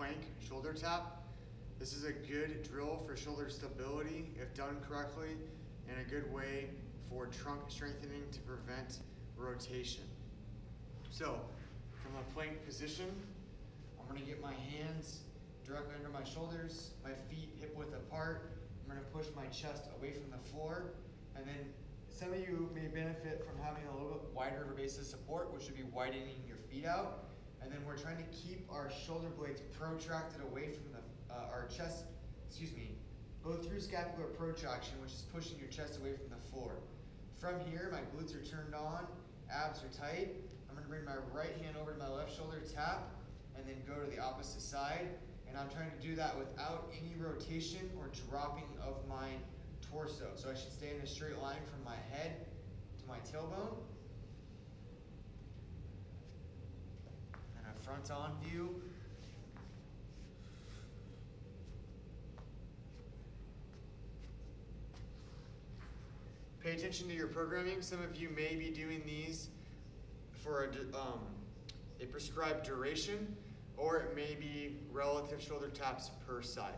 plank shoulder tap. This is a good drill for shoulder stability if done correctly and a good way for trunk strengthening to prevent rotation. So, from a plank position, I'm gonna get my hands directly under my shoulders, my feet hip width apart. I'm gonna push my chest away from the floor. And then some of you may benefit from having a little bit wider of a base of support, which would be widening your feet out. And then we're trying to keep our shoulder blades protracted away from the, uh, our chest, excuse me, go through scapular protraction, which is pushing your chest away from the floor. From here, my glutes are turned on, abs are tight. I'm gonna bring my right hand over to my left shoulder, tap, and then go to the opposite side. And I'm trying to do that without any rotation or dropping of my torso. So I should stay in a straight line from my head to my tailbone. And a front on view. Pay attention to your programming. Some of you may be doing these for a, um, a prescribed duration, or it may be relative shoulder taps per side.